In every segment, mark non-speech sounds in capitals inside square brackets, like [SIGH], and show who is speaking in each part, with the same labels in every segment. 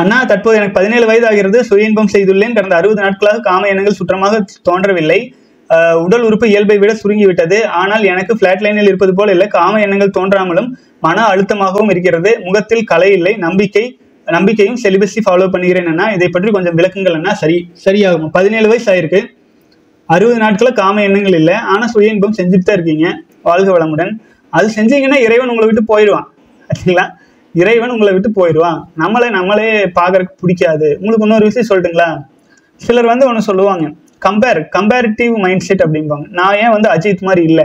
Speaker 1: அண்ணா தற்போது எனக்கு பதினேழு வயது ஆகிறது சுய இன்பம் செய்துள்ளேன். கடந்த அறுபது நாட்களாக காம எண்ணங்கள் சுற்றமாக தோன்றவில்லை. உடல் உறுப்பு இயல்பை விட சுருங்கிவிட்டது. ஆனால் எனக்கு ஃப்ளாட் லைனில் இருப்பது போல இல்லை. காம எண்ணங்கள் தோன்றாமலும் மன அழுத்தமாகவும் இருக்கிறது. முகத்தில் கலை இல்லை. நம்பிக்கை நம்பிக்கையும் செலிபஸி ஃபாலோ பண்ணுகிறேன் அண்ணா. இதை பற்றி கொஞ்சம் விளக்குங்கள் அண்ணா. சரி சரியாகும்? பதினேழு வயசு ஆயிருக்கு அறுபது நாட்களில் காம எண்ணங்கள் இல்லை. ஆனால் சுய இன்பம் செஞ்சுட்டு தான் இருக்கீங்க. வாழ்க வளமுடன். அது செஞ்சீங்கன்னா இறைவன் உங்களை விட்டு போயிடுவான் சரிங்களா? இறைவன் உங்களை விட்டு போயிடுவான். நம்மளே நம்மளே பார்க்கறதுக்கு பிடிக்காது. உங்களுக்கு இன்னொரு விஷயம் சொல்லட்டுங்களா? சிலர் வந்து ஒன்று சொல்லுவாங்க. கம்பேர் கம்பேரிட்டிவ் மைண்ட் செட் அப்படிம்பாங்க. நான் ஏன் வந்து அஜித் மாதிரி இல்லை?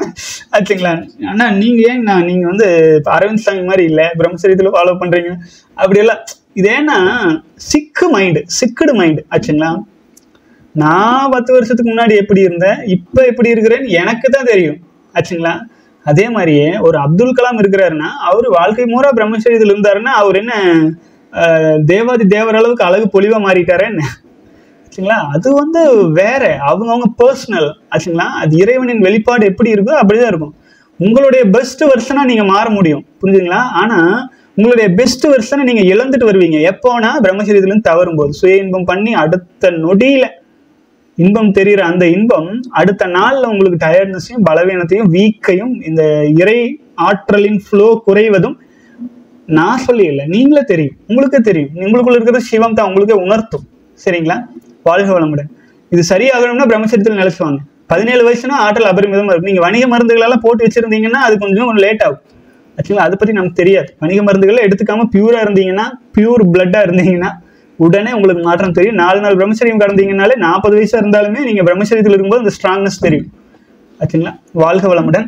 Speaker 1: [LAUGHS] ஆச்சுங்களா? அண்ணா நீங்கள் ஏன் நான் நீங்கள் வந்து அரவிந்த் சாமி மாதிரி இல்லை? பிரம்மசரியத்தில் ஃபாலோ பண்ணுறீங்க அப்படியெல்லாம். இது ஏன்னா சிக்கு மைண்டு சிக்குடு மைண்டு ஆச்சுங்களா? நான் பத்து வருஷத்துக்கு முன்னாடி எப்படி இருந்தேன்? இப்போ எப்படி இருக்கிறேன்னு எனக்கு தான் தெரியும். ஆச்சுங்களா? அதே மாதிரியே ஒரு அப்துல் கலாம் இருக்கிறாருன்னா அவர் வாழ்க்கை மூறா பிரம்மச்சரியத்தில் இருந்தாருன்னா அவர் என்ன தேவாதி தேவர் அளவுக்கு அழகு பொலிவா மாறிட்டாரே என்ன ஆச்சுங்களா அது வந்து வேற. அவங்கவுங்க பர்சனல் ஆச்சுங்களா? அது இறைவனின் வெளிப்பாடு எப்படி இருக்கோ அப்படிதான் இருக்கும். உங்களுடைய பெஸ்ட் வெர்ஷனா நீங்க மாற முடியும். புரிஞ்சுங்களா ஆனா உங்களுடைய பெஸ்ட் வெர்ஷனை நீங்க இழந்துட்டு வருவீங்க. எப்போனா பிரம்மச்சரியத்திலிருந்து தவறும் போது சுய இன்பம் பண்ணி அடுத்த நொடியில இன்பம் தெரிகிற அந்த இன்பம் அடுத்த நாளில் உங்களுக்கு டயர்ட்னஸையும் பலவீனத்தையும் வீக்கையும் இந்த இறை ஆற்றலின் ஃப்ளோ குறைவதும் நான் சொல்லி இல்லை நீங்களே தெரியும். உங்களுக்கு தெரியும். உங்களுக்குள்ள இருக்கிற சிவம் தான். உங்களுக்கே உணர்த்தும். சரிங்களா? வாழ்க வளமுடன். இது சரியாகணும்னா பிரம்மச்சரியத்தில் நிலைச்சுவாங்க பதினேழு வயசுனா ஆற்றல் அபரிமிதமாக இருக்கும். நீங்கள் வணிக மருந்துகளெல்லாம் போட்டு வச்சுருந்தீங்கன்னா அது கொஞ்சம் லேட் ஆகும். ஆக்சுவலாக அதை பற்றி நமக்கு தெரியாது. வணிக மருந்துகளை எடுத்துக்காமல் பியூராக இருந்தீங்கன்னா பியூர் பிளட்டாக இருந்தீங்கன்னா உடனே உங்களுக்கு மாற்றம் தெரியும். நாலு நாள் பிரம்மச்சரியம் கடந்தீங்கனாலே நாற்பது வயசா இருந்தாலுமே நீங்க பிரம்மச்சரியத்தில் இருக்கும்போது அந்த ஸ்ட்ராங்னஸ் தெரியும். ஆச்சுங்களா? வாழ்க வளமுடன்.